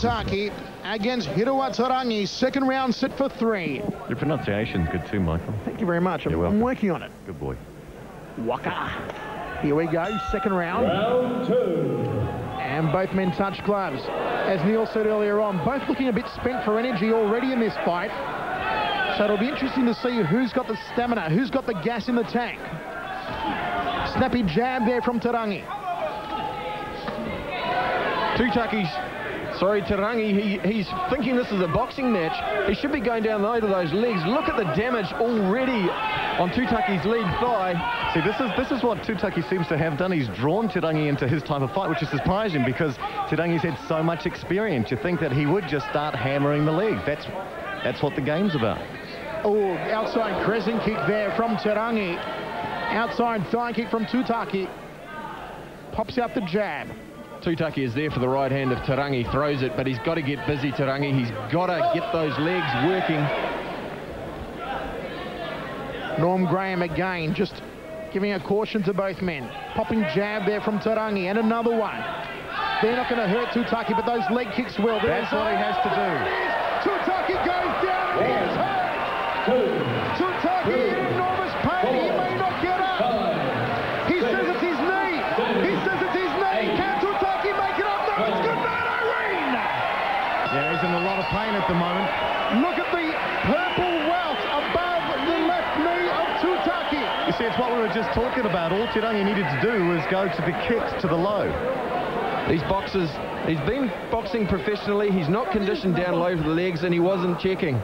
Tutaki against Hiriwa Te Rangi. Second round sit for three. Your pronunciation's good too, Michael. Thank you very much. I'm, You're. I'm working on it. Good boy. Waka. Here we go, second round. Round two. And both men touch gloves. As Neil said earlier on, both looking a bit spent for energy already in this fight. So it'll be interesting to see who's got the stamina, who's got the gas in the tank. Snappy jab there from Te Rangi. Tutaki's, sorry, Te Rangi, he, he's thinking this is a boxing match. He should be going down either of those legs. Look at the damage already on Tutaki's lead thigh. See, this is this is what Tutaki seems to have done. He's drawn Te Rangi into his type of fight, which is surprising because Te Rangi's had so much experience. You think that he would just start hammering the leg. That's that's what the game's about. Oh, outside crescent kick there from Te Rangi. Outside thigh kick from Tutaki. Pops out the jab. Tutaki is there for the right hand of Te Rangi, throws it, but he's got to get busy, Te Rangi. He's got to get those legs working. Norm Graham again, just giving a caution to both men. Popping jab there from Te Rangi, and another one. They're not going to hurt Tutaki, but those leg kicks will. There's That's what he has to do. Yeah, he's in a lot of pain at the moment. Look at the purple welt above the left knee of Tutaki. You see, it's what we were just talking about. All Te Rangi needed to do was go to the kicks to the low. These boxers, he's been boxing professionally. He's not conditioned down low for the legs, and he wasn't checking.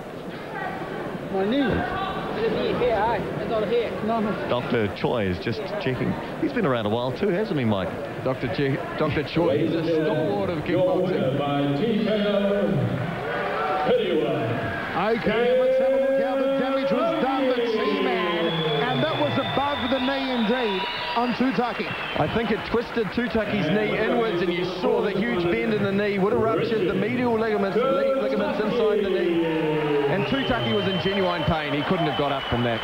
My knee. It's here, aye. It's all here. No, no. Dr. Choi is just checking. He's been around a while too, hasn't he, Mike? Dr. Che Dr. Choi is a stalwart of Your kickboxing. by TKO. Hideaway. Okay, let's have a look how the damage was done. The T-Man, and that was above the knee indeed on Tutaki. I think it twisted Tutaki's knee inwards, and you saw the huge bend in the knee. Would have ruptured the medial ligaments, ligaments inside the knee. And Tutaki was in genuine pain. He couldn't have got up from that.